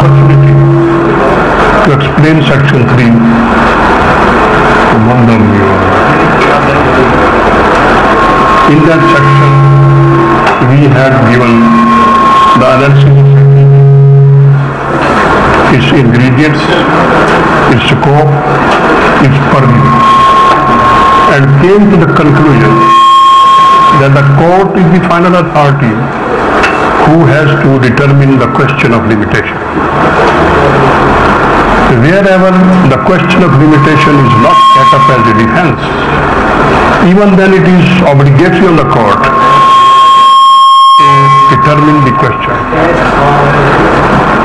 opportunity to explain section 3 to one of you. In that section, we had given the analysis its ingredients, its scope, its purview, and came to the conclusion that the court is the final authority who has to determine the question of limitation. Wherever the question of limitation is not set up as a defense, even then it is obligatory on the court to determine the question.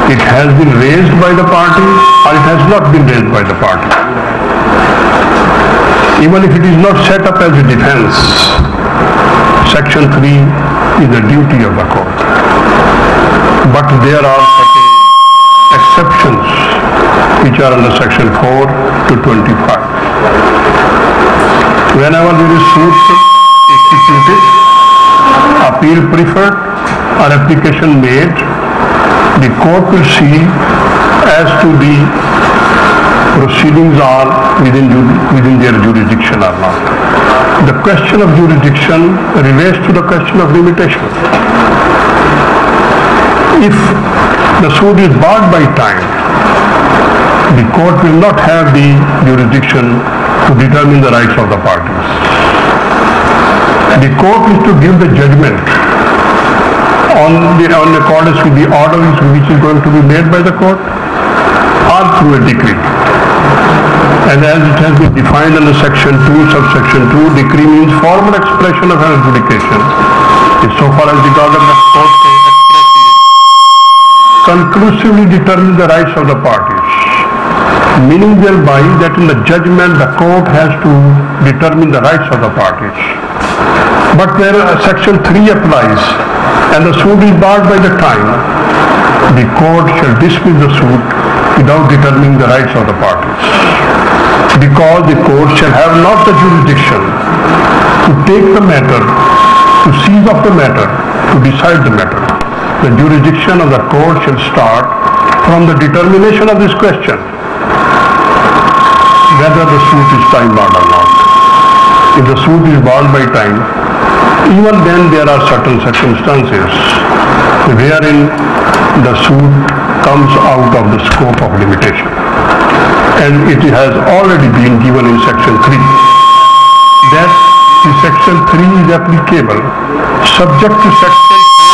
It has been raised by the party or it has not been raised by the party. Even if it is not set up as a defense, section 3 is the duty of the court. But there are certain exceptions which are under section 4 to 25. Whenever there is suit instituted, appeal preferred or application made, the court will see as to the proceedings are within, within their jurisdiction or not. The question of jurisdiction relates to the question of limitation. If the suit is barred by time, the court will not have the jurisdiction to determine the rights of the parties. The court is to give the judgment on the, on accordance with the order which is going to be made by the court or through a decree. And as it has been defined under section 2, subsection 2, decree means formal expression of an adjudication. So far as the the court conclusively determine the rights of the parties, meaning thereby that in the judgment the court has to determine the rights of the parties. But where uh, section 3 applies and the suit is barred by the time, the court shall dismiss the suit without determining the rights of the parties. Because the court shall have not the jurisdiction to take the matter, to seize of the matter, to decide the matter. The jurisdiction of the court shall start from the determination of this question, whether the suit is time barred or not. If the suit is barred by time, even then there are certain circumstances wherein the suit comes out of the scope of limitation. And it has already been given in section 3 that the section 3 is applicable subject to section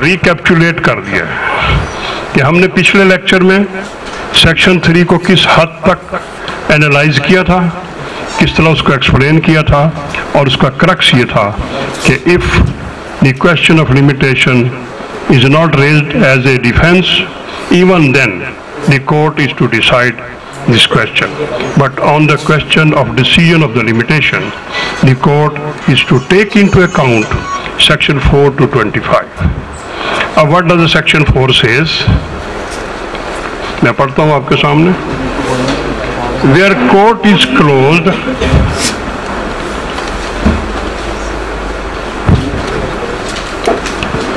recapitulate کر دیا ہے کہ ہم نے پچھلے lecture میں section three کو کس حد تک انالائز کیا تھا، کس طرح اس کو ایکسپلین کیا تھا اور اس کا کرکس یہ تھا کہ if the question of limitation is not raised as a defence even then the court is to decide this question but on the question of decision of the limitation the court is to take into account section four to twenty five اب what does section four says میں پڑھتا ہوں آپ کے سامنے. Where court is closed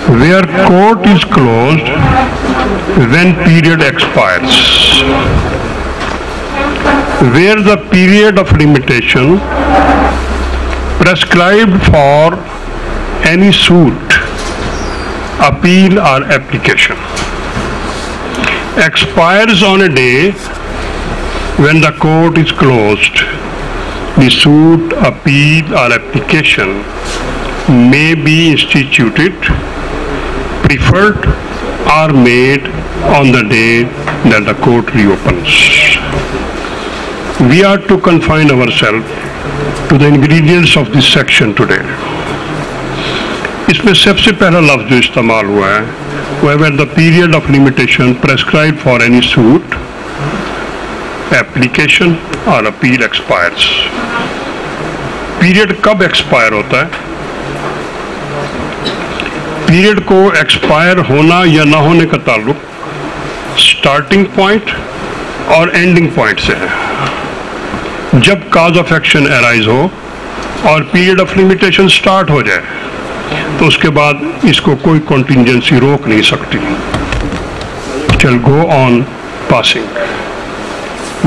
where court is closed when period expires where the period of limitation prescribed for any suit appeal or application expires on a day when the court is closed. The suit, appeal or application may be instituted, preferred or made on the day that the court reopens we are to confine ourselves to the ingredients of this section today. اس میں سب سے پہلا لفظ جو استعمال ہوا ہے وہ ہے the period of limitation prescribed for any suit application اور اپیل ایکسپائرس پیریڈ کب ایکسپائر ہوتا ہے؟ پیریڈ کو ایکسپائر ہونا یا نہ ہونے کا تعلق سٹارٹنگ پوائنٹ اور اینڈنگ پوائنٹ سے ہے۔ جب کاز آف ایکشن ارائز ہو اور پیریڈ آف لمیٹیشن سٹارٹ ہو جائے تو اس کے بعد اس کو کوئی کنٹینجنسی روک نہیں سکتی۔ چل گو آن پاسنگ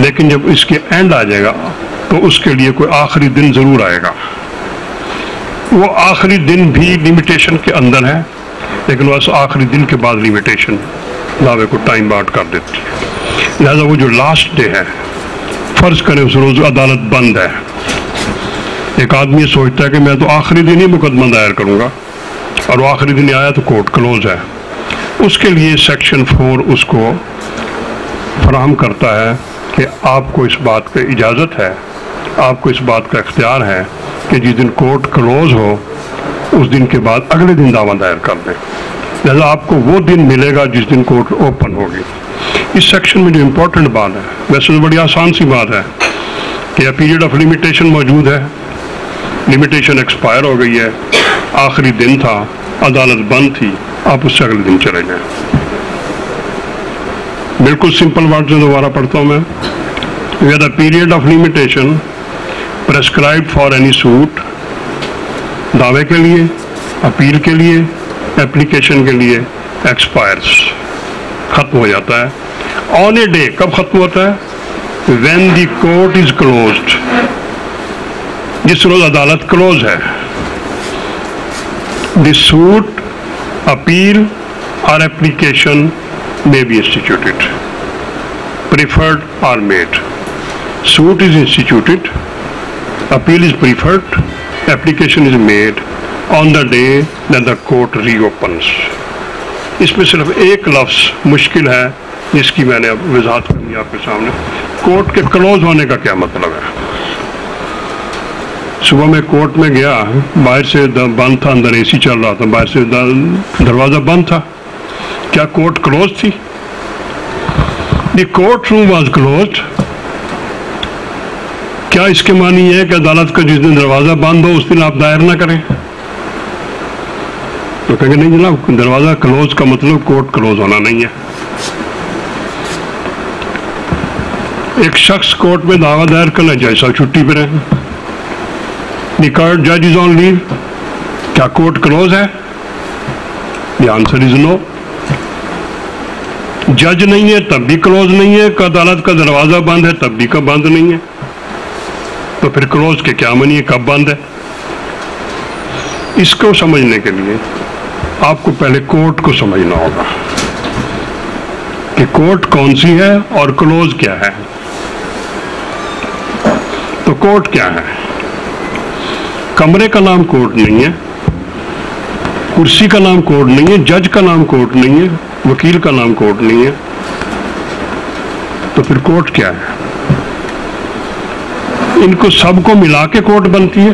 لیکن جب اس کے اینڈ آ جائے گا، تو اس کے لیے کوئی آخری دن ضرور آئے گا۔ وہ آخری دن بھی لمیٹیشن کے اندر ہے، لیکن بس آخری دن کے بعد لمیٹیشن دعوے کو ٹائم باؤٹ کر دیتی ہے۔ لہذا وہ جو لاسٹ ڈے ہے، فرض کریں اس روز عدالت بند ہے۔ ایک آدمی سوچتا ہے کہ میں تو آخری دن ہی مقدمہ دائر کروں گا۔ اور وہ آخری دن آیا تو کورٹ کلوز ہے۔ اس کے لیے سیکشن فور اس کو فراہم کرتا ہے کہ آپ کو اس بات پہ اجازت ہے، آپ کو اس بات کا اختیار ہے کہ جس دن کورٹ کلوز ہو، اس دن کے بعد اگلے دن دعویٰ دائر کر دیں۔ لہٰذا آپ کو وہ دن ملے گا جس دن کورٹ اوپن ہوگی۔ اس سیکشن میں جو امپورٹنٹ بات ہے، ویسے تو بڑی آسان سی بات ہے کہ پیریڈ آف لمیٹیشن موجود ہے۔ لمیٹیشن ایکسپائر ہو گئی ہے۔ آخری دن تھا، عدالت بند تھی، آپ اس سے اگلے دن چلے جائیں بالکل سمپل ورڈ سے دوبارہ پڑھتا ہوں میں۔ The period of limitation prescribed for any suit دعوے کے لیے، اپیل کے لیے اپلیکیشن کے لیے ایکسپائرس ختم ہو جاتا ہے۔ آن اے ڈے کب ختم ہوتا ہے؟ When the court is closed جس روز عدالت کلوز ہے۔ دی سوٹ، اپیل اور application may be instituted preferred اور made suit is instituted appeal is preferred application is made on the day reopens اس میں صرف ایک لفظ مشکل ہے، جس کی میں نے اب وضاحت کرنی آپ کے سامنے۔ کورٹ کے کلوز ہونے کا کیا مطلب ہے؟ صبح میں کورٹ میں گیا، باہر سے بند تھا، اندر اے سی چل رہا تھا، باہر سے دروازہ بند تھا۔ کیا کورٹ کلوز تھی؟ The court room was close کیا اس کے معنی یہ ہے کہ عدالت کا جس دن دروازہ بند ہو، اس دن آپ دائر نہ کریں؟ تو کہیں گے، نہیں جناب، دروازہ کلوز کا مطلب کورٹ کلوز ہونا نہیں ہے۔ ایک شخص کورٹ میں دعویٰ دائر کرنا جیسا چھٹی پہ رہے جج از آن لیو کیا کورٹ کلوز ہے دی آنسر از نو جج نہیں ہے تب بھی کلوز نہیں ہے کہ عدالت کا دروازہ بند ہے تب بھی کب بند نہیں ہے. تو پھر کلوز کے کیا منی ہے، کب بند ہے؟ اس کو سمجھنے کے لیے آپ کو پہلے کورٹ کو سمجھنا ہوگا کہ کورٹ کون سی ہے اور کلوز کیا ہے. تو کورٹ کیا ہے؟ کمرے کا نام کورٹ نہیں ہے، کرسی کا نام کورٹ نہیں ہے، جج کا نام کورٹ نہیں ہے، وکیل کا نام کورٹ نہیں ہے۔ تو پھر کورٹ کیا ہے؟ ان کو سب کو ملا کے کورٹ بنتی ہے۔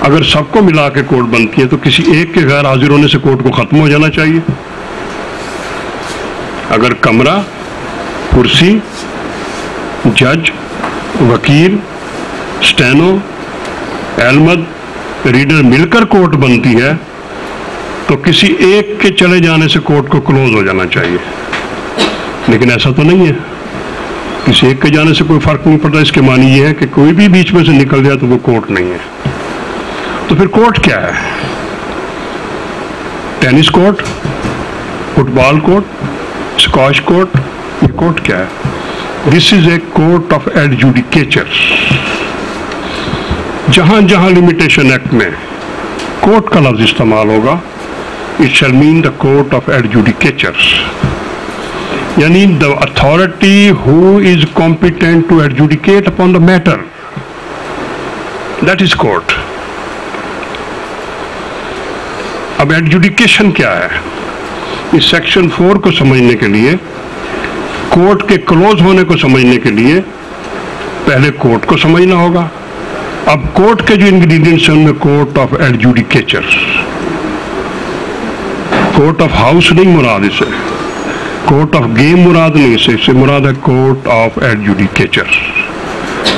اگر سب کو ملا کے کورٹ بنتی ہے تو کسی ایک کے غیر حاضر ہونے سے کورٹ کو ختم ہو جانا چاہیے۔ اگر کمرہ، کرسی، جج، وکیل، سٹینو احمد ریڈر مل کر کورٹ بنتی ہے تو کسی ایک کے چلے جانے سے کورٹ کو کلوز ہو جانا چاہیے۔ لیکن ایسا تو نہیں ہے۔ کسی ایک کے جانے سے کوئی فرق نہیں پڑتا۔ اس کے معنی یہ ہے کہ کوئی بھی بیچ میں سے نکل جائے تو وہ کورٹ نہیں ہے۔ تو پھر کورٹ کیا ہے؟ Tennis court football court squash court یہ کورٹ کیا ہے؟ This is a court of ایڈجوڈیکیچر جہاں جہاں لمیٹیشن ایکٹ میں کورٹ کا لفظ استعمال ہوگا، it shall mean the court of adjudicators. یعنی the authority who is competent to adjudicate upon the matter. That is court. اب ایڈجوڈیکیشن کیا ہے؟ اس سیکشن فور کو سمجھنے کے لیے کورٹ کے کلوز ہونے کو سمجھنے کے لیے پہلے کورٹ کو سمجھنا ہوگا۔ اب کورٹ کے جو انگریڈینٹس ہیں ان میں court of judicature court of house نہیں مراد اسے. کورٹ آف گیم مراد نہیں اسے. اسے مراد ہے کورٹ آف ایڈجوڈیکیچر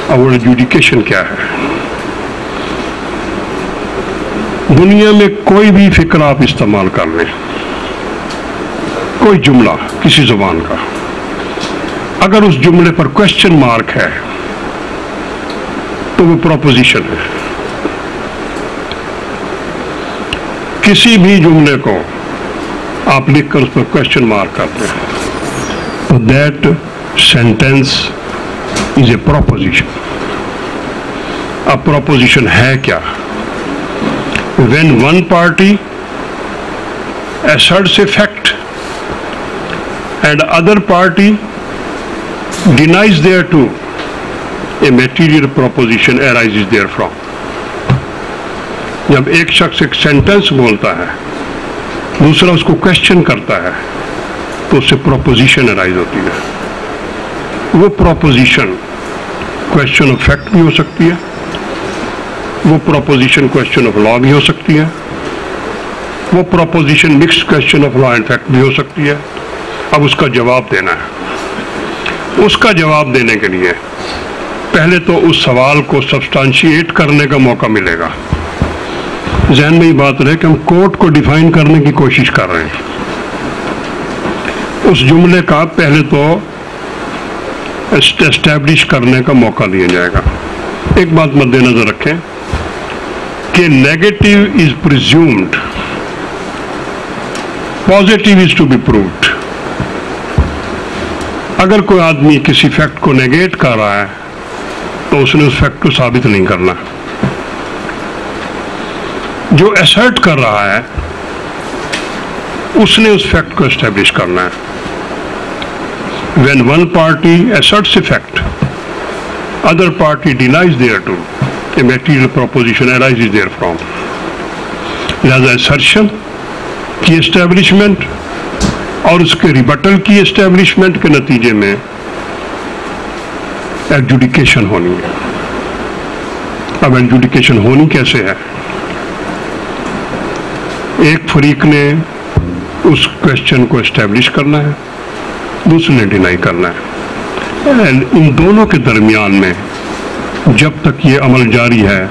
اور ایڈجوڈیکیشن کیا ہے؟ دنیا میں کوئی بھی فکر آپ استعمال کر لیں. کوئی جملہ کسی زبان کا. اگر اس جملے پر کوشچن مارک ہے تو وہ پروپوزیشن ہے کسی بھی جملے کو آپ لکھ کر اس پر کوشچن مارک کرتے ہیں. تو that sentence is a proposition اب پروپوزیشن ہے کیا؟ When one party asserts a fact and other party denies thereto a material proposition arises therefrom. جب ایک شخص ایک سینٹینس بولتا ہے دوسرا اس کو کوشچن کرتا ہے تو اس سے پروپوزیشن ارائز ہوتی ہے وہ پروپوزیشن کوشچن آف فیکٹ بھی ہو سکتی ہے وہ پروپوزیشن کوشچن آف لا بھی ہو سکتی ہے وہ proposition mix question of law and fact بھی ہو سکتی ہے اب اس کا جواب دینا ہے اس کا جواب دینے کے لیے پہلے تو اس سوال کو سبسٹانشیٹ کرنے کا موقع ملے گا۔ ذہن میں یہ بات رہے کہ ہم کورٹ کو ڈیفائن کرنے کی کوشش کر رہے ہیں۔ اس جملے کا پہلے تو اسٹیبلش کرنے کا موقع دیا جائے گا۔ ایک بات مد نظر رکھیں کہ negative is presumed positive is to be proved اگر کوئی آدمی کسی فیکٹ کو نیگیٹ کر رہا ہے تو اس نے اس فیکٹ کو ثابت نہیں کرنا۔ جو ایسرٹ کر رہا ہے، اس نے اس فیکٹ کو اسٹیبلش کرنا ہے۔ When one party asserts fact other party denies thereto a material proposition arise therefrom لہذا ایسرشن کی اسٹیبلشمنٹ اور اس کے ریبٹل کی اسٹیبلشمنٹ کے نتیجے میں ایڈجوڈیکیشن ہونی ہے۔ اب ایڈجوڈیکیشن ہونی کیسے ہے؟ ایک فریق نے اس کوشچن کو اسٹیبلش کرنا ہے، دوسرے نے ڈینائی کرنا ہے۔ ان دونوں کے درمیان میں جب تک یہ عمل جاری ہے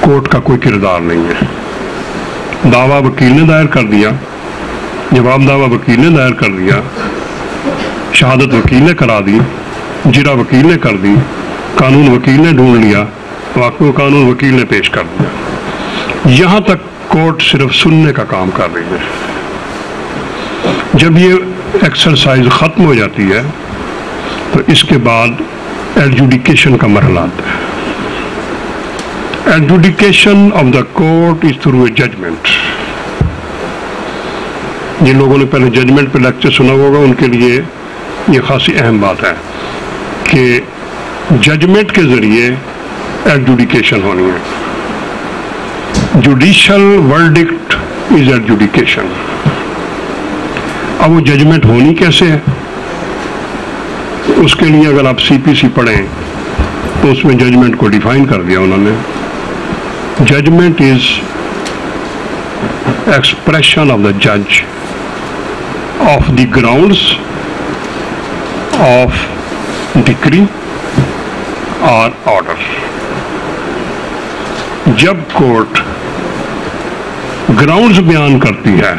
کورٹ کا کوئی کردار نہیں ہے۔ دعویٰ وکیل نے دائر کر دیا۔ جواب دعویٰ وکیل نے دائر کر دیا۔ شہادت وکیل نے کرا دی۔ جرا وکیل نے کر دی، قانون وکیل نے ڈھونڈ لیا واقع قانون وکیل نے پیش کر دیا۔ یہاں تک کورٹ صرف سننے کا کام کر رہی ہے۔ جب یہ ایکسرسائز ختم ہو جاتی ہے، تو اس کے بعد ایڈجوڈیکیشن کا مرحلہ آتا ہے۔ Adjudication of the court is through a judgement جن لوگوں نے پہلے ججمنٹ پہ لیکچر سنا ہوگا، ان کے لیے یہ خاصی اہم بات ہے۔ کہ ججمنٹ کے ذریعے ایڈجوڈیکیشن ہونی ہے۔ جوڈیشل ورڈکٹ از ایڈجوڈیکیشن اب وہ ججمنٹ ہونی کیسے ہے؟ اس کے لیے اگر آپ سی پی سی پڑھیں تو اس میں ججمنٹ کو ڈیفائن کر دیا انہوں نے۔ Judgement is expression of the جج of the grounds of decree اور آرڈر۔ جب کورٹ گراؤنڈز بیان کرتی ہے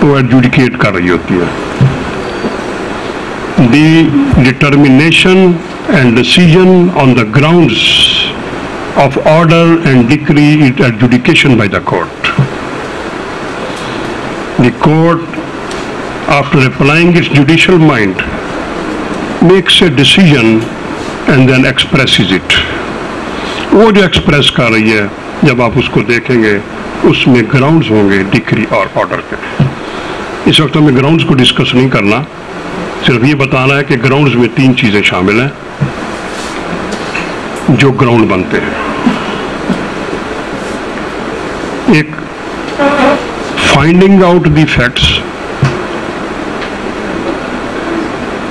تو ایڈجوڈیکیٹ کر رہی ہوتی ہے۔ The determination and decision on the grounds of order and decree adjudication by the court The court, after applying its judicial mind, makes a decision and then expresses it. وہ جو ایکسپریس کر رہی ہے جب آپ اس کو دیکھیں گے اس میں گراؤنڈز ہوں گے ڈکری اور آرڈر کے اس وقت ہمیں گراؤنڈز کو ڈسکس نہیں کرنا صرف یہ بتانا ہے کہ گراؤنڈز میں تین چیزیں شامل ہیں جو گراؤنڈ بنتے ہیں ایک فائنڈنگ آؤٹ دی فیکٹس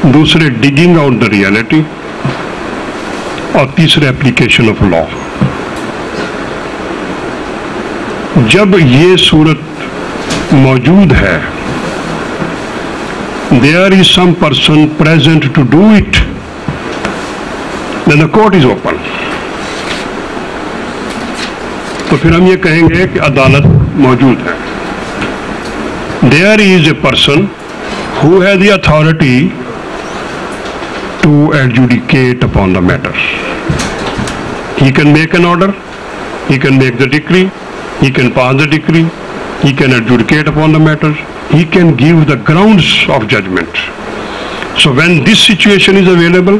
دوسرے ڈگنگ آؤٹ دا ریالٹی اور تیسرے اپلیکیشن آف لا جب یہ صورت موجود ہے there is some person present to do it the court is open تو پھر ہم یہ کہیں گے کہ عدالت موجود ہے۔ there is a person who has the authority to adjudicate upon the matter. He can make an order, he can make the decree, he can pass the decree, he can adjudicate upon the matter, he can give the grounds of judgment. So when this situation is available,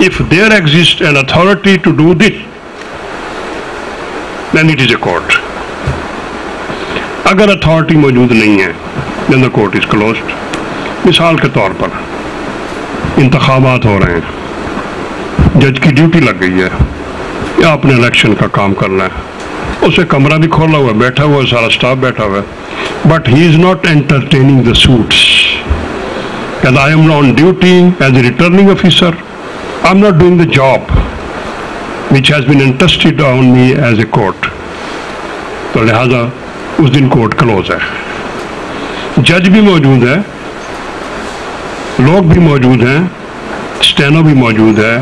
If there exists an authority to do this, then it is a court. اگر authority موجود نہیں ہے جن دا court is closed مثال کے طور پر انتخابات ہو رہے ہیں۔ جج کی ڈیوٹی لگ گئی ہے۔ یا آپ نے الیکشن کا کام کرنا ہے۔ اسے کمرہ بھی کھولا ہوا ہے، بیٹھا ہوا ہے، سارا سٹاف بیٹھا ہوا ہے۔ But he is not entertaining the suits کہتا I am on duty as a returning officer I am not doing the job which has been entrusted on me as a court تو لہٰذا اس دن court close ہے۔ جج بھی موجود ہے لوگ بھی موجود ہیں۔ اسٹینو بھی موجود ہے۔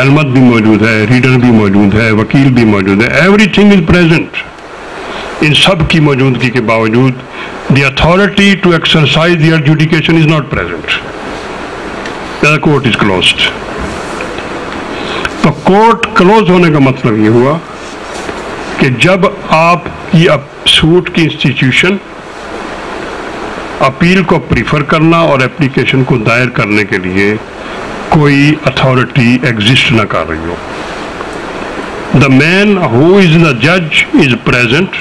علمت بھی موجود ہے۔ ریڈر بھی موجود ہے۔ وکیل بھی موجود ہے۔ ایوری تھنگ از پریزنٹ ان سب کی موجودگی کے باوجود the authority to exercise the adjudication is not present court is closed تو کورٹ کلوز ہونے کا مطلب یہ ہوا کہ جب آپ کی سوٹ کی انسٹیٹیوشن اپیل کو پریفر کرنا اور اپلیکیشن کو دائر کرنے کے لیے کوئی اتھارٹی ایگزسٹ نہ کر رہی ہو۔ دا مین ہو از دا جج is present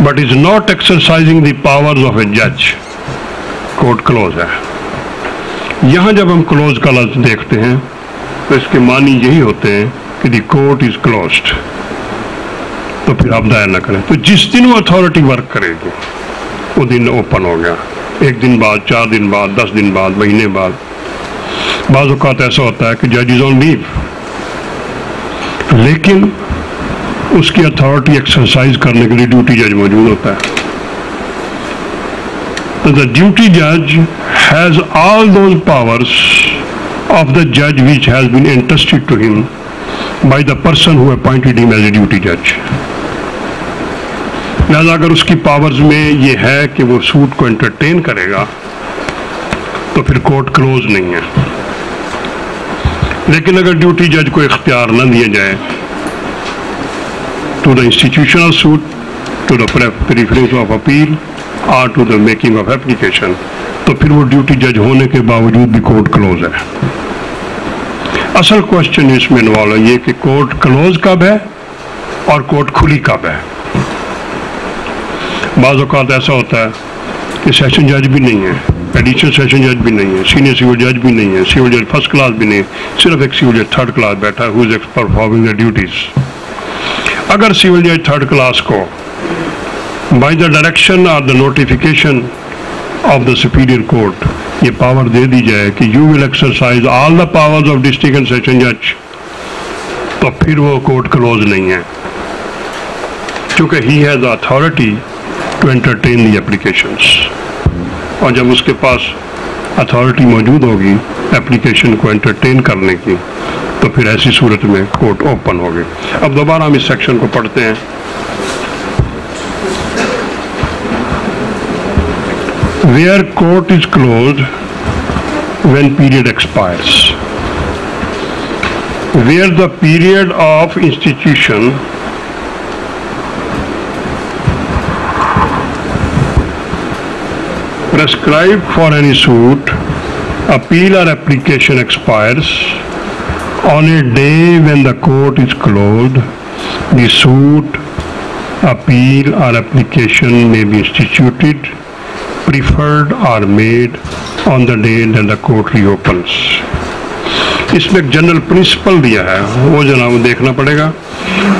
but is not exercising the power of a جج کوٹ کلوز ہے۔ یہاں جب ہم کلوز کا لفظ دیکھتے ہیں، تو اس کے معنی یہی ہوتے ہیں کہ دی کورٹ از کلوزڈ تو پھر آپ دائر نہ کریں۔ تو جس دن وہ اتھارٹی ورک کرے گی، وہ دن اوپن ہو گیا۔ ایک دن بعد، چار دن بعد، دس دن بعد، مہینے بعد۔ بعض اوقات ایسا ہوتا ہے کہ ججز آن لیو لیکن اس کی اتھارٹی ایکسرسائز کرنے کے لیے ڈیوٹی جج موجود ہوتا ہے۔ دا ڈیوٹی جج has all those powers of the جج which has been interested to ہم by the person who appointed ہم ایز اے ڈیوٹی جج لہذا اگر اس کی پاورز میں یہ ہے کہ وہ سوٹ کو انٹرٹین کرے گا، تو پھر کورٹ کلوز نہیں ہے۔ لیکن اگر ڈیوٹی جج کو اختیار نہ دیا جائے to the institutional suit to the preference of appeal or to the making of application تو پھر وہ ڈیوٹی جج ہونے کے باوجود بھی کورٹ کلوز ہے۔ اصل کوشچن اس میں انوالو یہ کہ کورٹ کلوز کب ہے اور کورٹ کھلی کب ہے۔ بعض اوقات ایسا ہوتا ہے کہ سیشن جج بھی نہیں ہے ایڈیشنل سیشن جج بھی نہیں ہے سینئر سول جج بھی نہیں ہے سول جج فرسٹ کلاس بھی نہیں ہے صرف ایک سول جج تھرڈ کلاس بیٹھا ہے پرفارمنگ ڈیوٹیز اگر سول جج تھرڈ کلاس کو by the direction or the notification of the superior court یہ پاور دے دی جائے کہ you will exercise all the power of district and session جج تو پھر وہ کورٹ کلوز نہیں ہے۔ چونکہ he has authority to entertain the applications اور جب اس کے پاس اتھارٹی موجود ہوگی اپلیکیشن کو انٹرٹین کرنے کی، تو پھر ایسی صورت میں کورٹ اوپن ہوگی۔ اب دوبارہ ہم اس سیکشن کو پڑھتے ہیں۔ Where court is close when period expires where the period of institution prescribed for any suit, appeal or application expires on a day when the court is closed, the suit, appeal or application may be instituted, preferred or made on the day that the court reopens. اس میں ایک general principal دیا ہے وہ جناب دیکھنا پڑے گا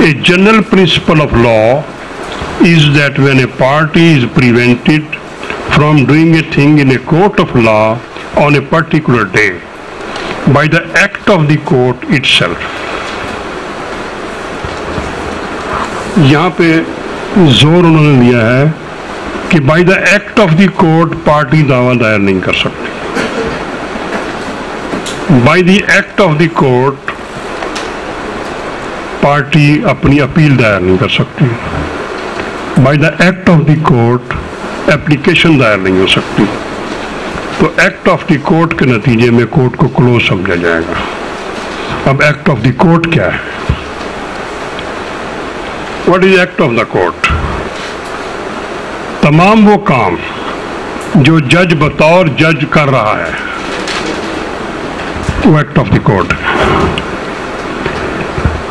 ایک general principle of law is that when a party is prevented from doing a thing in a court of law on a particular day by the act of the court itself. یہاں پہ زور انہوں نے دیا ہے کہ by the act of the court party دعویٰ دائر نہیں کر سکتی by the act of the court party اپنی اپیل دائر نہیں کر سکتی by the act of the court application دائر نہیں ہو سکتی۔ تو ایکٹ آف دی کورٹ کے نتیجے میں کورٹ کو کلوز سمجھا جائے گا۔ اب ایکٹ آف دی کورٹ کیا ہے؟ What is act of the court تمام وہ کام جو جج بطور جج کر رہا ہے، وہ ایکٹ آف دی کورٹ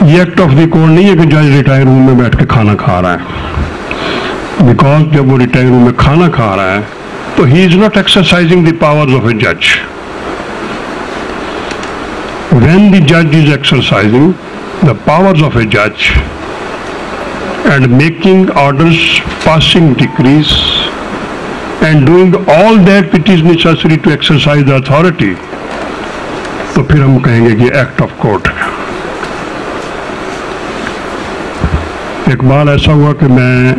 یہ ایکٹ آف دی کورٹ نہیں ہے کہ جج ریٹائر روم میں بیٹھ کے کھانا کھا رہا ہے۔ بیکاز جب وہ ریٹائر روم میں کھانا کھا رہا ہے، تو he is not exercising the power of a جج وین دی جج is exercising the power of a جج and making orders passing decrees and doing all that what is necessary to exercise the authority تو پھر ہم کہیں گے کہ act of court ہے۔ ایک بار ایسا ہوا کہ میں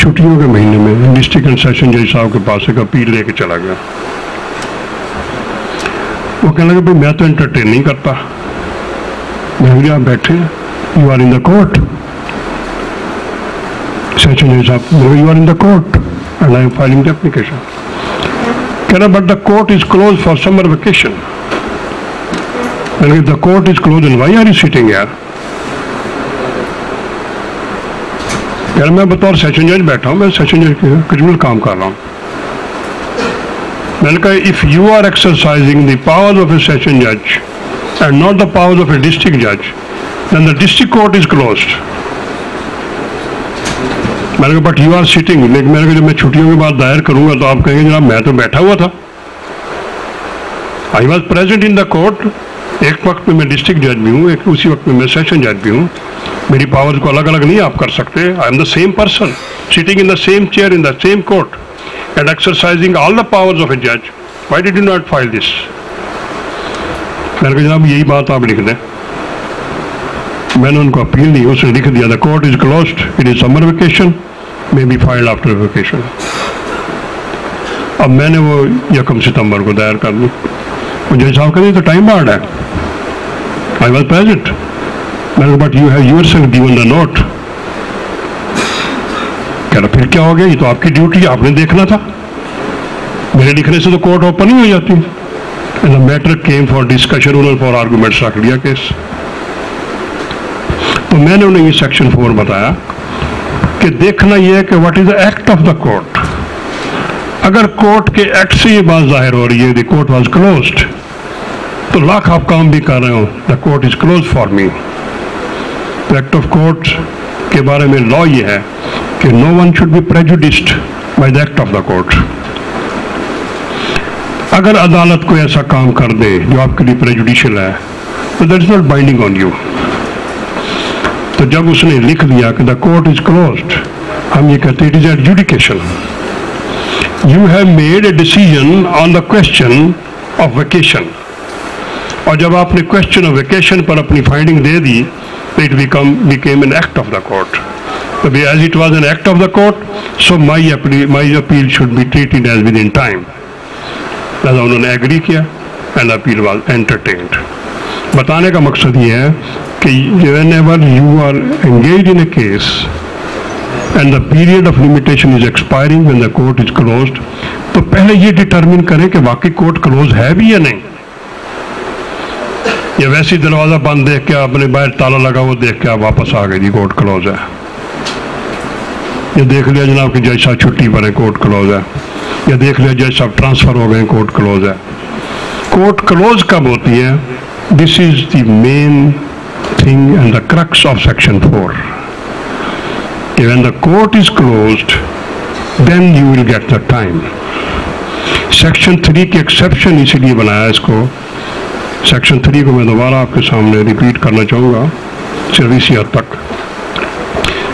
چھٹیوں کے مہینے میں ڈسٹرکٹ اینڈ سیشن جج صاحب کے پاس ایک اپیل لے کے چلا گیا۔ وہ کہنے لگا بھائی میں تو انٹرٹین نہیں کرتا۔ میں آپ بیٹھے you are in the court session جج صاحب you are in the court and I am filing the application کہنا but the court is close for summer vacation the court is close and why are you sitting یار یار میں بطور session جج بیٹھا ہوں، میں سیشن جج کرمنل کام کر رہا ہوں۔ میں نے کہا if you are exercising the power of a session جج and not the power of a district جج دین the district court is closed میں نے کہا بٹ یو آر سیٹنگ لیکن میں نے کہا، جب میں چھٹیوں کے بعد دائر کروں گا تو آپ کہیں گے، جناب، میں تو بیٹھا ہوا تھا۔ I was present in the court ایک وقت میں میں ڈسٹرکٹ جج بھی ہوں، ایک اسی وقت میں میں سیشن جج بھی ہوں۔ میری پاور کو الگ الگ نہیں آپ کر سکتے۔ I am the same person sitting in the same chair in the same court and exercising all the power of a جج why did you not file this میں نے کہا جناب، یہی بات آپ لکھ دیں۔ میں نے ان کو اپیل دی، اس نے لکھ دیا the court is closed it is summer vacation میں بی فائل آفٹر ویکیشن اب میں نے وہ یکم ستمبر کو دائر کر دی وہ جج صاحب کہتے تو ٹائم بارڈ ہے. آئی واز پریزنٹ میں but you have yourself given the note کہہ رہا، پھر کیا ہو گیا؟ یہ تو آپ کی ڈیوٹی آپ نے دیکھنا تھا. میرے لکھنے سے تو کورٹ اوپن ہی ہو جاتی matter came for discussion for arguments رکھ لیا کیس تو میں نے انہیں یہ سیکشن فور بتایا کہ دیکھنا یہ ہے کہ what is the act of the court اگر کورٹ کے ایکٹ سے یہ بات ظاہر ہو رہی ہے دی کورٹ واز کلوزڈ تو لاکھ آپ کام بھی کر رہے ہو the court is close for me تو ایکٹ آف کورٹ کے بارے میں لا یہ ہے کہ no one should be prejudiced by the act of the court اگر عدالت کو ایسا کام کر دے جو آپ کے لیے پریجوڈیشل ہے، تو that is not binding on you تو جب اس نے لکھ دیا کہ دا کورٹ از کلوزڈ ہم یہ کہتے it is adjudication you have made a decision on the question of vacation اور جب آپ نے کوشچن آف ویکیشن پر اپنی فائنڈنگ دے دی، تو it become became an act of the court as it was an act of the court so my my appeal should be treated as within time لہٰذا انہوں نے ایگری کیا and appeal was entertained بتانے کا مقصد یہ ہے کہ whenever you are engage in a case and the period of limitation is expiring when the court is closed تو پہلے یہ ڈٹرمن کریں کہ واقعی کورٹ کلوز ہے بھی یا نہیں. یا ویسی دروازہ بند دیکھ کے آپ نے باہر تالا لگا وہ دیکھ کے آپ واپس آ گئے جی کورٹ کلوز ہے۔ یہ دیکھ لیا جناب کہ جج صاحب چھٹی پر ہے کورٹ کلوز ہے۔ یا دیکھ لیا جج صاحب ٹرانسفر ہو گئے کورٹ کلوز ہے۔ کورٹ کلوز کب ہوتی ہے؟ This is the main thing and the crux of section four that when the court is closed then you will get the time section three کی ایکسیپشن اسی لیے بنایا اس کو۔ سیکشن تھری کو میں دوبارہ آپ کے سامنے ریپیٹ کرنا چاہوں گا صرف اسی حد تک۔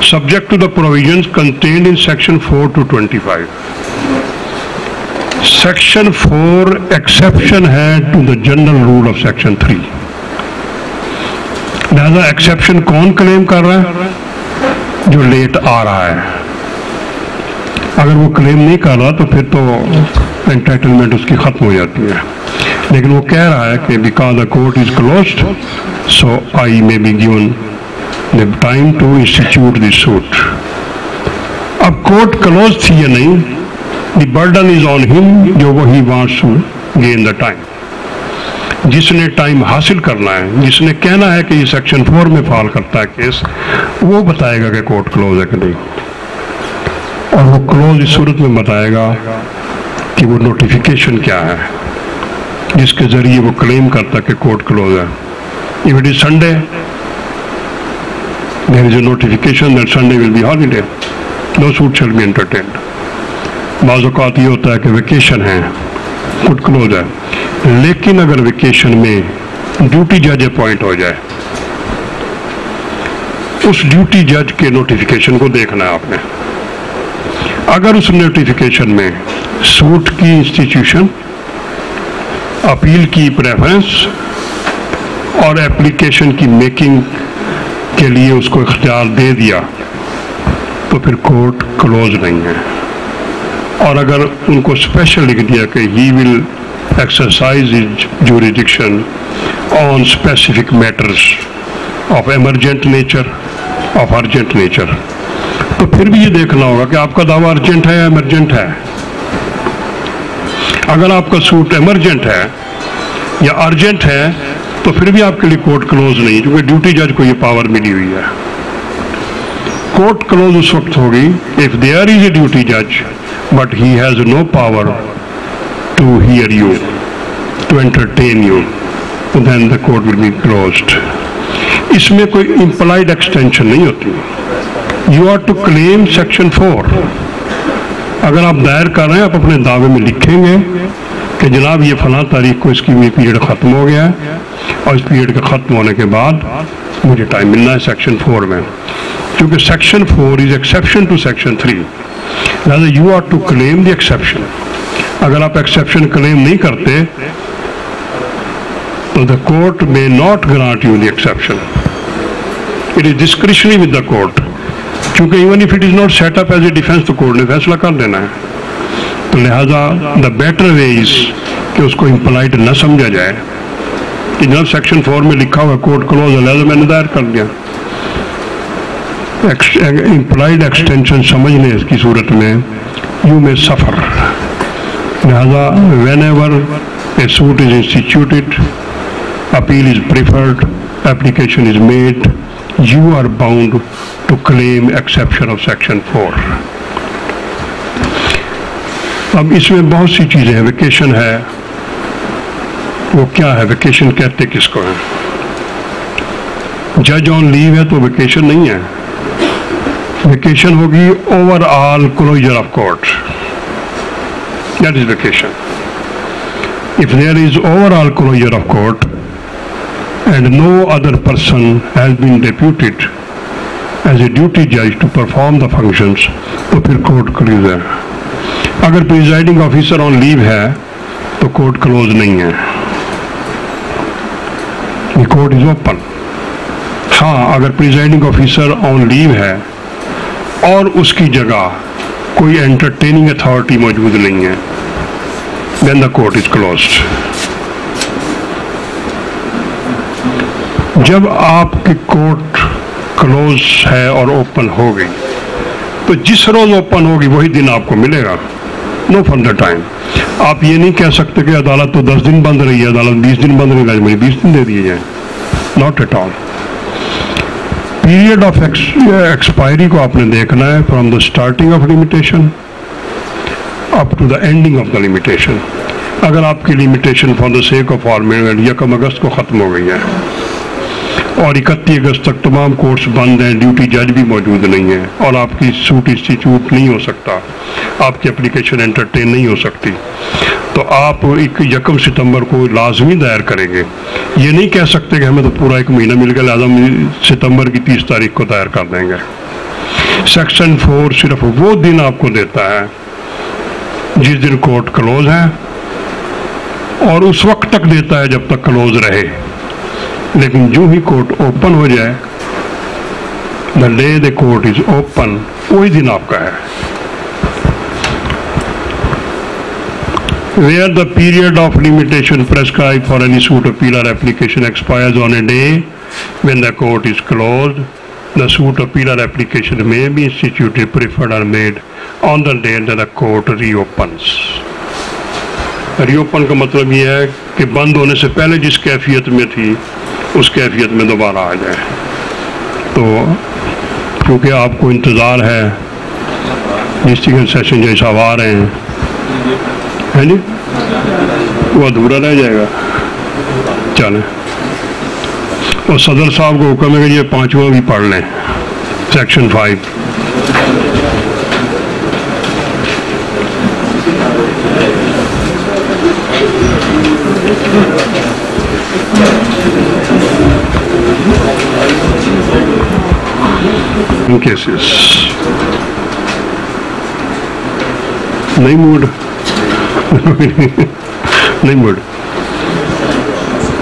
Subject to the provisions contained in section four to twenty five section four exception ہے to the general rule of section three لہذا ایکسیپشن کون کلیم کر رہا ہے؟ جو لیٹ آ رہا ہے۔ اگر وہ کلیم نہیں کر رہا تو پھر تو انٹائٹلمنٹ اس کی ختم ہو جاتی ہے۔ لیکن وہ کہہ رہا ہے کہ because the court is closed so I may be given the time to institute the suit اب کورٹ کلوز تھی یا نہیں، the burden is on him جو وہ he wants to gain the time. جس نے ٹائم حاصل کرنا ہے، جس نے کہنا ہے کہ یہ سیکشن فور میں فال کرتا ہے کیس وہ بتائے گا کہ کورٹ کلوز ہے کہ نہیں۔ اور وہ کلوز اس صورت میں بتائے گا کہ وہ نوٹیفیکیشن کیا ہے۔ جس کے ذریعے وہ کلیم کرتا کہ کورٹ کلوز ہے۔ If it is Sunday there is a notification that Sunday will be holiday. No suit shall be entertained. بعض اوقات یہ ہوتا ہے کہ ویکیشن ہے کٹ کلوز ہے۔ لیکن اگر ویکیشن میں ڈیوٹی جج اپوائنٹ ہو جائے، اس ڈیوٹی جج کے نوٹیفیکیشن کو دیکھنا ہے آپ نے۔ اگر اس نوٹیفیکیشن میں سوٹ کی انسٹیٹیوشن اپیل کی پریفرنس اور اپلیکیشن کی میکنگ کے لیے اس کو اختیار دے دیا، تو پھر کورٹ کلوز نہیں ہے۔ اور اگر ان کو اسپیشل لکھ دیا کہ he will exercise jurisdiction on specific matters of emergent nature of urgent nature تو پھر بھی یہ دیکھنا ہوگا کہ آپ کا دعویٰ ارجنٹ ہے یا ایمرجنٹ ہے۔ اگر آپ کا سوٹ ایمرجنٹ ہے یا ارجنٹ ہے، تو پھر بھی آپ کے لیے کورٹ کلوز نہیں کیونکہ ڈیوٹی جج کو یہ پاور ملی ہوئی ہے۔ کورٹ کلوز اس وقت ہوگی if there is a duty جج but he has no power to hear you to entertain you then the court will be closed اس میں کوئی امپلائڈ ایکسٹینشن نہیں ہوتی۔ You are to claim section four اگر آپ دائر کر رہے ہیں، آپ اپنے دعوے میں لکھیں گے کہ جناب یہ فلاں تاریخ کو اس کی یہ پیریڈ ختم ہو گیا ہے اور اس پیریڈ کے ختم ہونے کے بعد مجھے ٹائم ملنا ہے سیکشن فور میں۔ کیونکہ section four is exception to section three. لہٰذا you are to claim the exception اگر آپ ایکسیپشن کلیم نہیں کرتے، تو the court may not grant you the exception it is discretionary with the court کیونکہ even if it is not set up as a defence تو court نے فیصلہ کر دینا ہے۔ تو لہٰذا دا بیٹر وے از کہ اس کو امپلائڈ نہ سمجھا جائے۔ کہ جناب سیکشن فور میں لکھا ہوا کورٹ کلوز لہٰذا میں نے دائر کر دیا۔ امپلائڈ ایکسٹینشن سمجھنے اس کی صورت میں یو میں سفر لہذا whenever a suit is instituted appeal is preferred application is made you are bound to claim exception of section four اب اس میں بہت سی چیزیں ہیں ویکیشن ہے۔ وہ کیا ہے؟ ویکیشن کہتے کس کو ہے جج آن لیو ہے تو ویکیشن نہیں ہے۔ ویکیشن ہوگی overall closure of court that is vacation if there is overall closure of court and no other person has been deputed as a duty جج ٹو پرفارم دا فنکشنس تو پھر court close ہے۔ اگر presiding officer آن لیو ہے، تو court close نہیں ہے۔ Court is open ہاں اگر پریزائڈنگ آفیسر آن لیو ہے اور اس کی جگہ کوئی انٹرٹیننگ اتھارٹی موجود نہیں ہے then the court is closed جب آپ کی کورٹ کلوز ہے اور اوپن ہو گئی۔ تو جس روز اوپن ہوگی وہی دن آپ کو ملے گا۔ نو فردر ٹائم آپ یہ نہیں کہہ سکتے کہ عدالت تو دس دن بند رہی ہے، عدالت بیس دن بند رہی ہے، مجھے بیس دن دے دیے جائیں۔ Not at all period of expiry کو آپ نے دیکھنا ہے from the starting of limitation up to the ending of the limitation اگر آپ کی limitation for the sake of format یکم اگست کو ختم ہو گئی ہے۔ اور اکتیس اگست تک تمام کورٹس بند ہیں، ڈیوٹی جج بھی موجود نہیں ہے اور آپ کی سوٹ انسٹیٹیوٹ نہیں ہو سکتا۔ آپ کی اپلیکیشن انٹرٹین نہیں ہو سکتی۔ تو آپ ایک یکم ستمبر کو لازمی دائر کریں گے۔ یہ نہیں کہہ سکتے کہ ہمیں تو پورا ایک مہینہ مل گیا لہٰذا ستمبر کی تیس تاریخ کو دائر کر دیں گے۔ سیکشن فور صرف وہ دن آپ کو دیتا ہے جس دن کورٹ کلوز ہے اور اس وقت تک دیتا ہے جب تک کلوز رہے۔ لیکن جو ہی کوٹ اوپن ہو جائے the day the court is open وہی دن آپ کا ہے where the period of limitation prescribed for any suit appeal or application expires on a day when the court is closed the suit appeal or application may be instituted, preferred or made on the day that the court reopens reopen reopen کا مطلب یہ ہے کہ بند ہونے سے پہلے جس کیفیت میں تھی اس کیفیت میں دوبارہ آ جائیں۔ تو کیونکہ آپ کو انتظار ہے ڈسٹرکل سیشن جیسا آ رہے ہیں۔ ہیں جی؟ وہ ادھورا رہ جائے گا۔ چلیں۔ اور صدر صاحب کو حکم ہے کہ یہ پانچواں بھی پڑھ لیں۔ Section five Thank you. and kisses. نہیں موڈ نہیں موڈ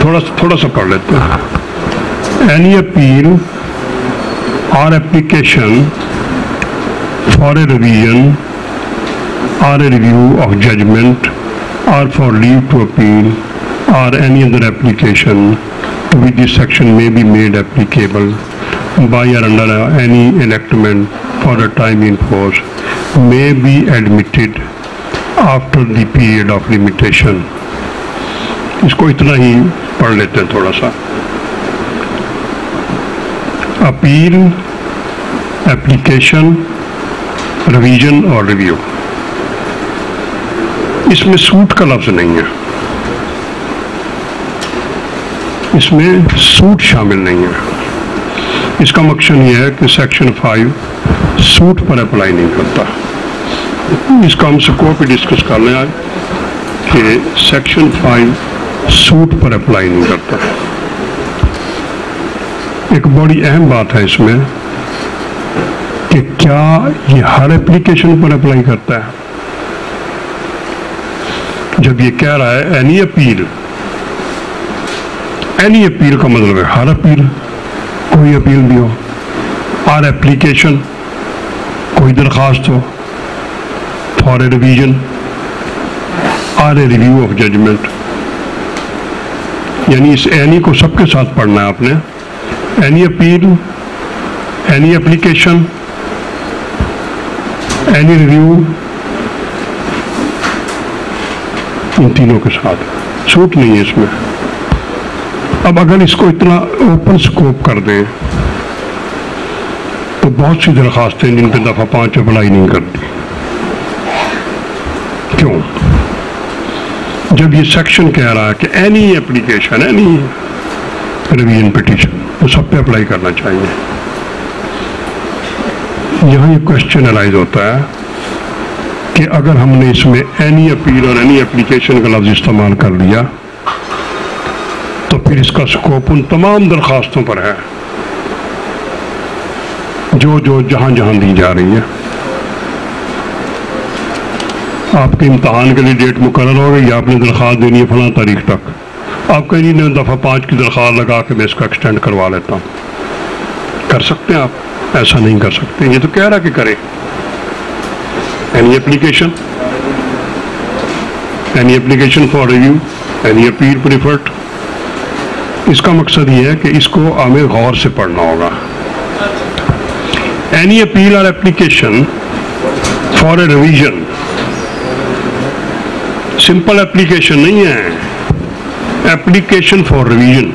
تھوڑا سا پڑھ لیتے ہیں any appeal or application for a revision or a review of judgment or for leave to appeal or any other application with this section may be made applicable by or under any enactment for the time in force may be admitted after the period of limitation. اس کو اتنا ہی پڑھ لیتے ہیں تھوڑا سا appeal application revision اور ریویو اس میں سوٹ کا لفظ نہیں ہے اس میں سوٹ شامل نہیں ہے اس کا مقصد یہ ہے کہ سیکشن فائیو سوٹ پر اپلائی نہیں کرتا۔ اس کا ہم سکوپ پہ ڈسکس کر لیں آج کہ سیکشن فائیو سوٹ پر اپلائی نہیں کرتا۔ ایک بڑی اہم بات ہے اس میں کہ کیا یہ ہر اپلیکیشن پر اپلائی کرتا ہے؟ جب یہ کہہ رہا ہے اینی اپیل اینی اپیل کا مطلب ہے ہر اپیل کوئی اپیل بھی ہو۔ اور اپلیکیشن کوئی درخواست ہو۔ For a revision or a review of judgment یعنی اس اینی کو سب کے ساتھ پڑھنا ہے آپ نے۔ Any appeal any application any review ان تینوں کے ساتھ۔ چھوٹ نہیں ہے اس میں۔ اب اگر اس کو اتنا اوپن سکوپ کر دیں تو بہت سی درخواستیں جن پہ دفعہ پانچ اپلائی نہیں کرتی۔ کیوں؟ جب یہ سیکشن کہہ رہا ہے کہ any application any revision petition وہ سب پہ اپلائی کرنا چاہیے۔ یہاں یہ کوشچن الائز ہوتا ہے کہ اگر ہم نے اس میں اینی اپیل اور اینی اپلیکیشن کا لفظ استعمال کر لیا پھر اس کا سکوپ ان تمام درخواستوں پر ہے جو جو جہاں جہاں دی جا رہی ہے آپ کے امتحان کے لیے ڈیٹ مقرر ہو گئی آپ نے درخواست دینی ہے فلاں تاریخ تک۔ آپ کہیں میں دفعہ پانچ کی درخواست لگا کے میں اس کا ایکسٹینڈ کروا لیتا ہوں۔ کر سکتے ہیں آپ؟ ایسا نہیں کر سکتے۔ یہ تو کہہ رہا کہ کرے any application any application for review any appeal preferred اس کا مقصد یہ ہے کہ اس کو ہمیں غور سے پڑھنا ہوگا۔ اینی اپیل اور application for a revision simple application نہیں ہے اپلیکیشن فار ریویژن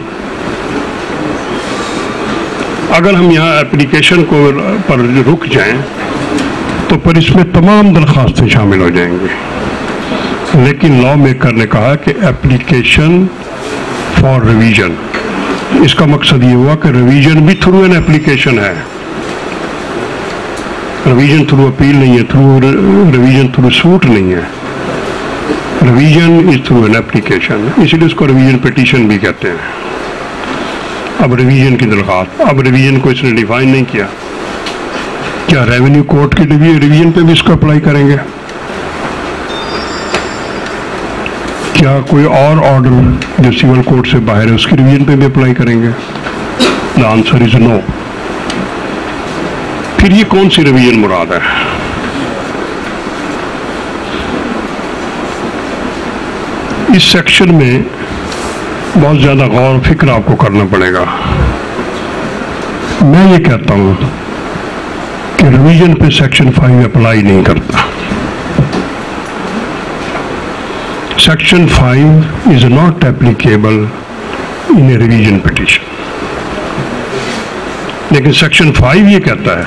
اگر ہم یہاں اپلیکیشن کو پر رک جائیں تو پھر اس میں تمام درخواستیں شامل ہو جائیں گے لیکن لا میکر نے کہا کہ اپلیکیشن فار ریویژن اس کا مقصد یہ ہوا کہ ریویژن بھی تھرو این اپلیکیشن ہے۔ ریویژن تھرو اپیل نہیں ہے تھرو ریویژن تھرو سوٹ نہیں ہے۔ Revision is through an application اس لیے اس کو ریویژن پٹیشن بھی کہتے ہیں۔ اب ریویژن کی درخواست۔ اب ریویژن کو اس نے ڈیفائن نہیں کیا۔ کیا ریونیو کورٹ کی لیے ریویژن پہ بھی اس کو اپلائی کریں گے؟ کیا کوئی اور آرڈر جو سیول کوڈ سے باہر ہے؟ اس کی ریویژن پہ بھی اپلائی کریں گے؟ دا آنسر از نو پھر یہ کون سی ریویژن مراد ہے؟ اس سیکشن میں بہت زیادہ غور و فکر آپ کو کرنا پڑے گا۔ میں یہ کہتا ہوں کہ ریویژن پہ سیکشن فائیو اپلائی نہیں کرتا section five is not applicable in a revision petition لیکن سیکشن فائیو یہ کہتا ہے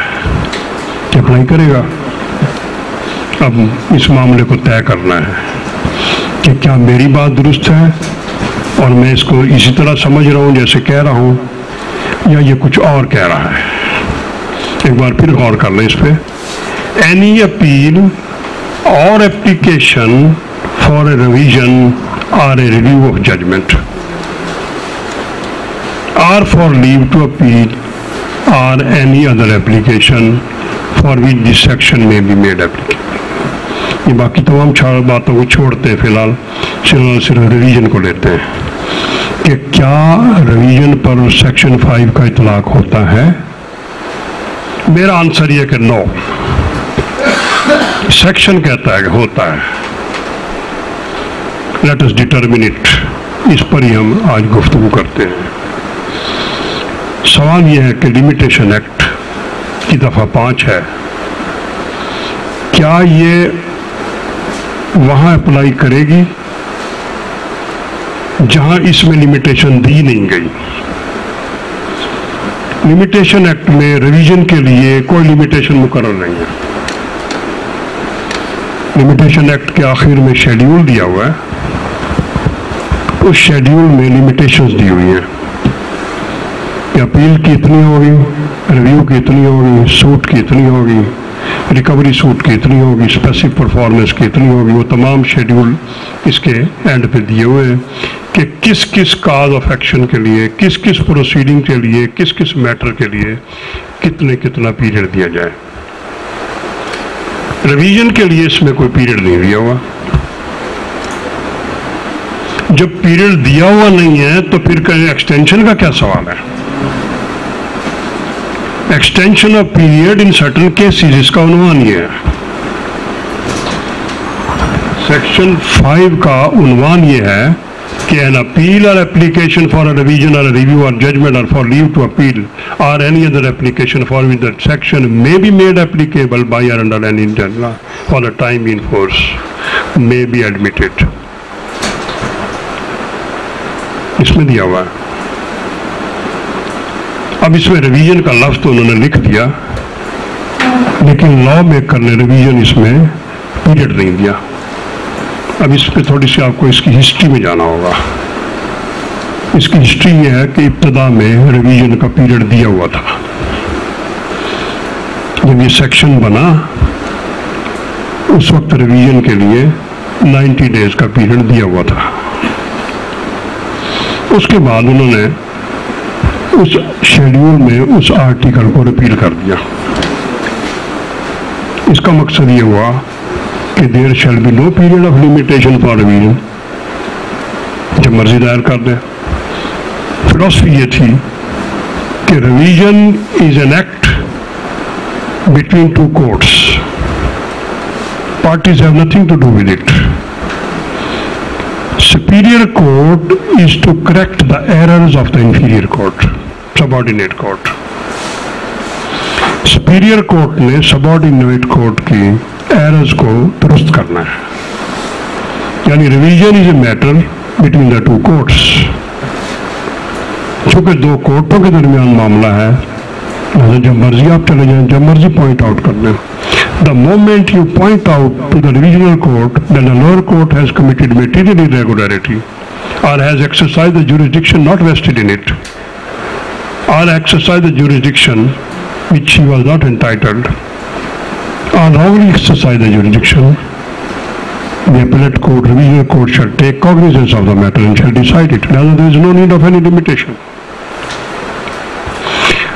کہ اپلائی کرے گا اب اس معاملے کو طے کرنا ہے کہ کیا میری بات درست ہے اور میں اس کو اسی طرح سمجھ رہا ہوں جیسے کہہ رہا ہوں یا یہ کچھ اور کہہ رہا ہے ایک بار پھر غور کر لیں اس پہ اینی اپیل اور application for a revision or a review of judgment or for leave to appeal or any other application for which this section may be made applicable یہ باقی تمام باتوں کو چھوڑتے ہیں فی الحال، صرف صرف ریویژن کو لیتے ہیں۔ کہ کیا ریویژن پر سیکشن فائیو کا اطلاق ہوتا ہے؟ میرا آنسر یہ کہ نو سیکشن کہتا ہے کہ ہوتا ہے۔ لیٹ اس ڈیٹرمنٹ اس پر ہی ہم آج گفتگو کرتے ہیں۔ سوال یہ ہے کہ لمیٹیشن ایکٹ کی دفعہ پانچ ہے۔ کیا یہ وہاں اپلائی کرے گی جہاں اس میں لمیٹیشن دی نہیں گئی؟ لمیٹیشن ایکٹ میں ریویژن کے لیے کوئی لمیٹیشن مقرر نہیں ہے۔ لمیٹیشن ایکٹ کے آخر میں شیڈیول دیا ہوا ہے۔ اس شیڈیول میں لمیٹیشنز دی ہوئی ہیں۔ کہ اپیل کی اتنی ہوگی ریویو کی اتنی ہوگی سوٹ کی اتنی ہوگی ریکوری سوٹ کی اتنی ہوگی اسپیسیفک پرفارمنس کی اتنی ہوگی وہ تمام شیڈیول اس کے اینڈ پہ دیے ہوئے ہیں کہ کس کس کاز آف ایکشن کے لیے، کس کس پروسیڈنگ کے لیے، کس کس میٹر کے لیے کتنے کتنا پیریڈ دیا جائے۔ ریویژن کے لیے اس میں کوئی پیریڈ نہیں دیا ہوا۔ جب پیریڈ دیا ہوا نہیں ہے تو پھر کہیں ایکسٹینشن کا کیا سوال ہے؟ Extension of period in certain cases اس کا عنوان یہ ہے۔ سیکشن فائیو کا عنوان یہ ہے کہ an appeal or application for a revision or review or judgment or for leave to appeal or any other application for which that section may be made applicable by or under any general for a time in force may be admitted اس میں دیا ہوا ہے۔ اب اس میں revision کا لفظ تو انہوں نے لکھ دیا، لیکن لا میکر نے ریویژن اس میں پیریڈ نہیں دیا۔ اب اس پہ تھوڑی سی آپ کو اس کی ہسٹری میں جانا ہوگا۔ اس کی ہسٹری یہ ہے کہ ابتدا میں ریویژن کا پیریڈ دیا ہوا تھا۔ جب یہ سیکشن بنا، اس وقت ریویژن کے لیے نائنٹی ڈیز کا پیریڈ دیا ہوا تھا۔ اس کے بعد انہوں نے اس شیڈیول میں اس آرٹیکل کو ریپیل کر دیا۔ اس کا مقصد یہ ہوا کہ there shall be no period of limitation for revision جب مرضی دائر کر دیں۔ فلاسفی یہ تھی کہ revision is an act between two courts parties have nothing to do with it superior court is to correct the errors of the inferior court subordinate court. Superior court نے subordinate court کی errors کو درست کرنا ہے. یعنی revision is a matter between the two courts چونکہ دو کورٹوں کے درمیان معاملہ ہے جب مرضی آپ چلے جائیں، جب مرضی پوائنٹ آؤٹ کر دیں۔ The moment you point out to the regional court that the lower court has committed material irregularity or has exercised the jurisdiction not vested in it or exercised the jurisdiction which he was not entitled or wrongly exercised the jurisdiction, the appellate court, regional court shall take cognizance of the matter and shall decide it. Rather, there is no need of any limitation.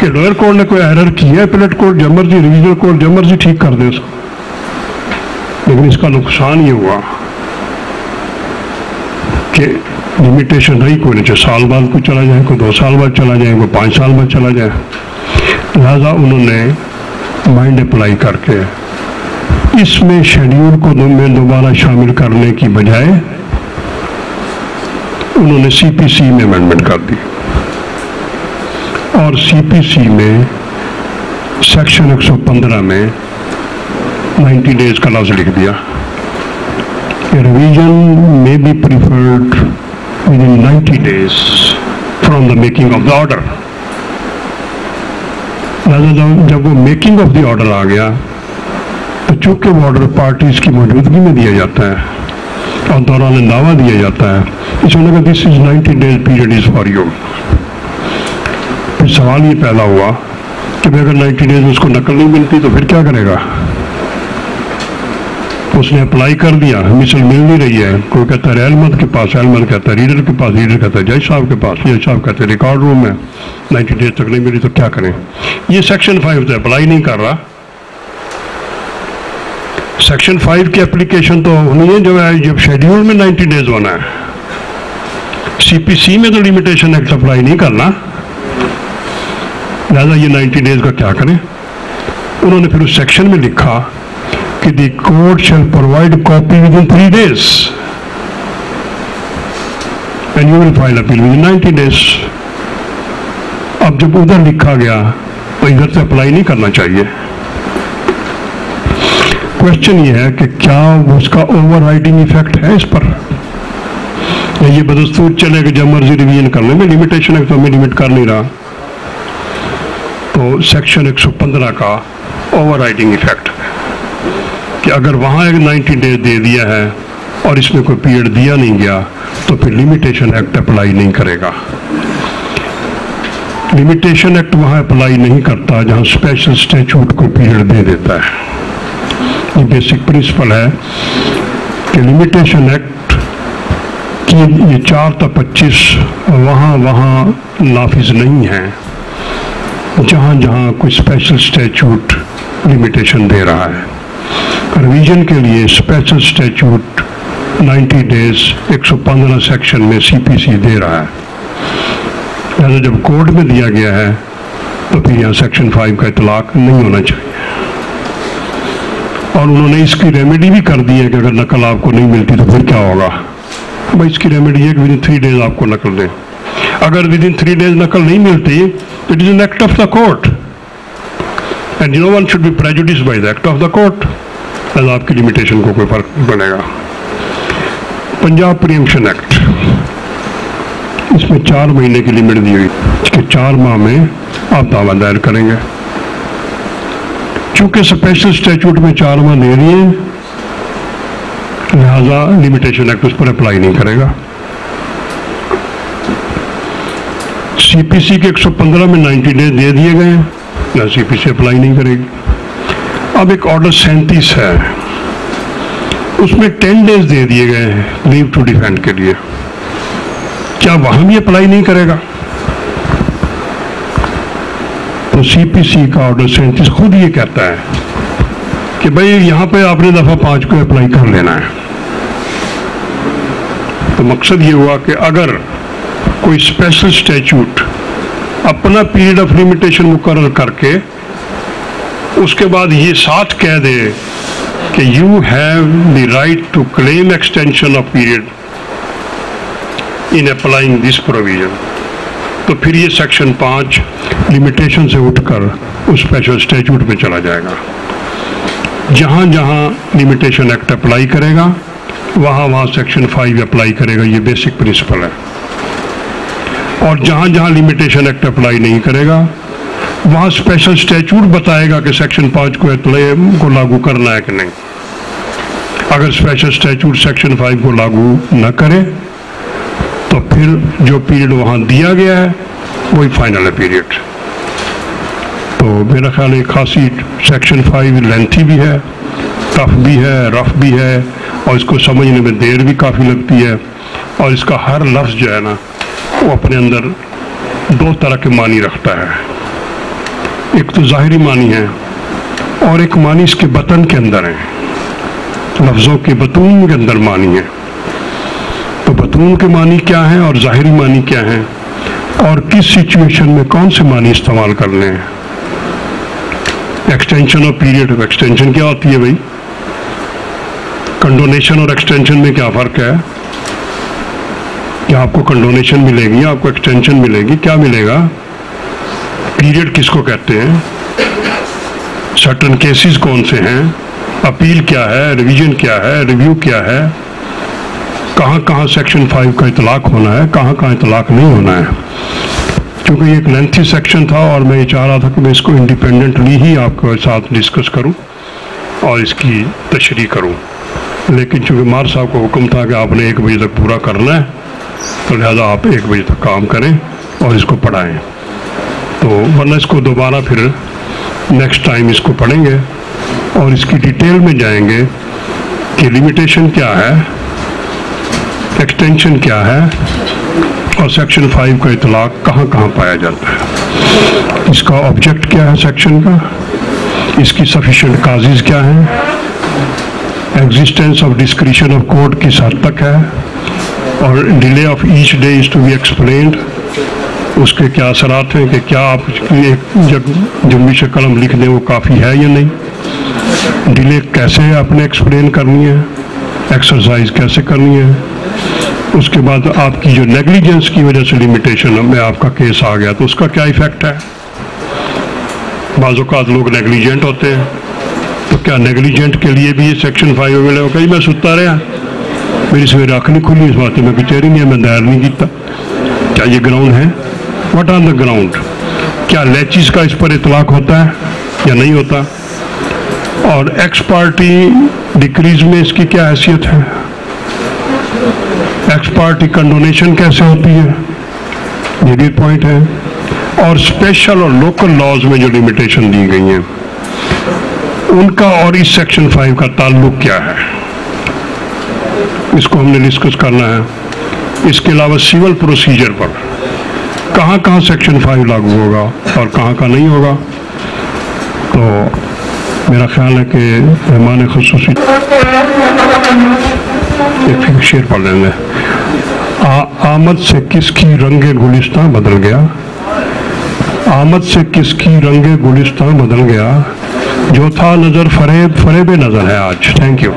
کہ lower court نے کوئی error کیا appellate court جب مرضی ریویژنل court جب مرضی ٹھیک کر دے اس کو لیکن اس کا نقصان یہ ہوا کہ لمیٹیشن رہی کوئی نہیں سال بعد کوئی چلا جائے کوئی دو سال بعد چلا جائے کوئی پانچ سال بعد چلا جائے لہذا انہوں نے مائنڈ اپلائی کر کے اس میں شیڈیول کو میں دوبارہ شامل کرنے کی بجائے انہوں نے سی پی سی میں امینڈمنٹ کر دی اور سی پی سی میں سیکشن ایک سو پندرہ میں نائنٹی ڈیز کا لفظ لکھ دیا۔ ریویژن میں be preferred within ninety days from the making of the order جب وہ میکنگ آف دی آرڈر آ گیا، تو چونکہ وہ آرڈر پارٹیز کی موجودگی میں دیا جاتا ہے، اور دوران دعویٰ دیا جاتا ہے، اس میں لگا this is ninety days period is for you پھر سوال یہ پیدا ہوا کہ اگر نائنٹی ڈیز میں اس کو نقل نہیں ملتی تو پھر کیا کرے گا؟ اس نے اپلائی کر دیا مثل مل نہیں رہی ہے۔ کوئی کہتا ہے احمد کے پاس احمد کہتا ہے ریڈر کے پاس، ریڈر کہتا ہے جج صاحب کے پاس، جج صاحب کہتے ہیں ریکارڈ روم ہے، نائنٹی ڈیز تک نہیں ملی تو کیا کریں؟ یہ سیکشن فائیو تو اپلائی نہیں کر رہا۔ سیکشن فائیو کی اپلیکیشن تو ہونی ہے جو ہے، جب شیڈیول میں نائنٹی ڈیز ہونا ہے۔ سی پی سی میں تو لمیٹیشن ایکٹ اپلائی نہیں کرنا۔ لہٰذا یہ نائنٹی ڈیز کا کیا کریں؟ انہوں نے پھر اس سیکشن میں لکھا کہ the court shall provide copy within three days and you will file appeal within ninety days اب جب ادھر لکھا گیا تو ادھر سے اپلائی نہیں کرنا چاہیے۔ کوشچن یہ ہے کہ کیا اس کا اوور رائڈنگ ایفیکٹ ہے اس پر؟ یہ بدستور چلے کہ جب مرضی ریویژن کر لیں میں؟ لمیٹیشن ایک تو میں لمٹ کر نہیں رہا۔ تو سیکشن ایک سو پندرہ کا اوور رائڈنگ ایفیکٹ کہ اگر وہاں ایک نائنٹی ڈیز دے دیا ہے اور اس میں کوئی پیریڈ دیا نہیں گیا تو پھر لمیٹیشن ایکٹ اپلائی نہیں کرے گا۔ لمیٹیشن ایکٹ وہاں اپلائی نہیں کرتا جہاں اسپیشل اسٹیچوٹ کو پیریڈ دے دیتا ہے۔ یہ بیسک پرنسپل ہے کہ لمیٹیشن ایکٹ کی یہ چار تا پچیس وہاں وہاں نافذ نہیں ہیں۔ جہاں جہاں کوئی اسپیشل اسٹیچوٹ لمیٹیشن دے رہا ہے۔ ریویژن کے لیے اسپیشل اسٹیچوٹ نائنٹی ڈیز ایک سو پندرہ سیکشن میں سی پی سی دے رہا ہے۔ لہٰذا جب کورٹ میں دیا گیا ہے، تو پھر یہاں سیکشن فائیو کا اطلاق نہیں ہونا چاہیے۔ اور انہوں نے اس کی ریمیڈی بھی کر دی ہے کہ اگر نقل آپ کو نہیں ملتی تو پھر کیا ہوگا؟ بھائی اس کی ریمیڈی ہے کہ ود ان تھری ڈیز آپ کو نقل دیں۔ اگر ود ان تھری ڈیز نقل نہیں ملتی it is an act of the court and no one should be prejudiced by the act of the court لہٰذا آپ کی لمیٹیشن کو کوئی فرق نہیں پڑے گا پنجاب پریمشن ایکٹ اس میں چار مہینے کی لمٹ دی ہوئی اس کے چار ماہ میں آپ دعویٰ دائر کریں گے چونکہ اسپیشل اسٹیچوٹ میں چار ماہ دے دیے لہذا لمیٹیشن ایکٹ اس پر اپلائی نہیں کرے گا سی پی سی کے ایک سو پندرہ میں نائنٹی ڈیز دے دیے گئے نہ سی پی سی اپلائی نہیں کرے گی۔ اب ایک آرڈر سینتیس ہے۔ اس میں ٹین ڈیز دے دیے گئے ہیں لیو ٹو ڈیفینڈ کے لیے۔ کیا وہاں بھی اپلائی نہیں کرے گا؟ تو سی پی سی کا آرڈر سینتیس خود یہ کہتا ہے کہ بھائی یہاں پہ آپ نے دفعہ پانچ کو اپلائی کر لینا ہے۔ تو مقصد یہ ہوا کہ اگر کوئی اسپیشل اسٹیچوٹ اپنا پیریڈ آف لمیٹیشن مقرر کر کے اس کے بعد یہ ساتھ کہہ دے کہ you have the right to claim extension of period in applying this provision تو پھر یہ سیکشن پانچ لمیٹیشن سے اٹھ کر اس اسپیشل اسٹیچوٹ میں چلا جائے گا۔ جہاں جہاں لمیٹیشن ایکٹ اپلائی کرے گا، وہاں وہاں سیکشن فائیو اپلائی کرے گا، یہ بیسک پرنسپل ہے۔ اور جہاں جہاں لمیٹیشن ایکٹ اپلائی نہیں کرے گا، وہاں اسپیشل اسٹیچوٹ بتائے گا کہ سیکشن پانچ کو کو لاگو کرنا ہے کہ نہیں۔ اگر اسپیشل اسٹیچوٹ سیکشن فائیو کو لاگو نہ کرے، تو پھر جو پیریڈ وہاں دیا گیا ہے، وہی فائنل ہے پیریڈ تو میرا خیال ہے خاصی سیکشن فائیو لینتھی بھی ہے ٹف بھی ہے رف بھی ہے، اور اس کو سمجھنے میں دیر بھی کافی لگتی ہے۔ اور اس کا ہر لفظ جو ہے نا وہ اپنے اندر دو طرح کے معنی رکھتا ہے۔ ایک تو ظاہری معنی ہے اور ایک معنی اس کے بطن کے اندر ہے۔ لفظوں کے بطون کے اندر معنی ہے۔ تو بطون کے معنی کیا ہیں اور ظاہری معنی کیا ہیں؟ اور کس سچویشن میں کون سے معنی استعمال کرنے ہیں؟ ایکسٹینشن اور پیریڈ آف ایکسٹینشن کیا ہوتی ہے بھائی؟ کنڈونیشن اور ایکسٹینشن میں کیا فرق ہے؟ کہ آپ کو کنڈونیشن ملے گی، آپ کو ایکسٹینشن ملے گی، کیا ملے گا؟ پیریڈ کس کو کہتے ہیں؟ سرٹن کیسز کون سے ہیں؟ اپیل کیا ہے؟ ریویژن کیا ہے؟ ریویو کیا ہے؟ کہاں کہاں سیکشن فائیو کا اطلاق ہونا ہے، کہاں کہاں اطلاق نہیں ہونا ہے؟ کیونکہ یہ ایک لینتھی سیکشن تھا اور میں یہ چاہ رہا تھا کہ میں اس کو انڈیپینڈنٹلی ہی آپ کے ساتھ ڈسکس کروں اور اس کی تشریح کروں۔ لیکن چونکہ مار صاحب کو حکم تھا کہ آپ نے ایک بجے تک پورا کرنا ہے تو لہٰذا آپ ایک بجے تک کام کریں اور اس کو پڑھائیں۔ تو ورنہ اس کو دوبارہ پھر نیکسٹ ٹائم اس کو پڑھیں گے اور اس کی ڈیٹیل میں جائیں گے کہ لمیٹیشن کیا ہے ایکسٹینشن کیا ہے اور سیکشن فائیو کا اطلاق کہاں کہاں پایا جاتا ہے۔ اس کا آبجیکٹ کیا ہے سیکشن کا؟ اس کی سفیشینٹ کازز کیا ہیں؟ Existence of discretion of court کس حد تک ہے؟ اور delay of each day is to be explained اس کے کیا اثرات ہیں کہ کیا آپ ایک جب جمبی سے قلم لکھ دیں وہ کافی ہے یا نہیں؟ ڈیلے کیسے آپ نے ایکسپلین کرنی ہے؟ ایکسرسائز کیسے کرنی ہے؟ اس کے بعد آپ کی جو نیگلیجنس کی وجہ سے لمیٹیشن میں آپ کا کیس آ گیا تو اس کا کیا ایفیکٹ ہے؟ بعض اوقات لوگ نیگلیجنٹ ہوتے ہیں، تو کیا نیگلیجنٹ کے لیے بھی یہ سیکشن فائیو اویلے ہو کہ میں ستا رہا۔ میری سویرے آنکھ نہیں کھلی اس بات میں کچہری نہیں ہے میں دائر نہیں کیتا کیا یہ گراؤنڈ ہے واٹ آن دا گراؤنڈ کیا لیچیز کا اس پر اطلاق ہوتا ہے یا نہیں ہوتا اور ایکس پارٹی ڈکریز میں اس کی کیا حیثیت ہے ایکس پارٹی کنڈونیشن کیسے ہوتی ہے? یہ بھی پوائنٹ ہے۔ اور اسپیشل اور لوکل لاز میں جو لمیٹیشن دی گئی ہیں، ان کا اور اس سیکشن فائیو کا تعلق کیا ہے؟ اس کو ہم نے ڈسکس کرنا ہے۔ اس کے علاوہ سول پروسیجر پر۔ کہاں کہاں سیکشن فائیو لاگو ہوگا اور کہاں کا نہیں ہوگا۔ تو میرا خیال ہے کہ مہمان خصوصی ایک شیر پڑھ لیں گے۔ آمد سے کس کی رنگ گلستان بدل گیا؟ آمد سے کس کی رنگ گلستان بدل گیا؟ جو تھا نظر فریب فریب نظر ہے آج۔ Thank you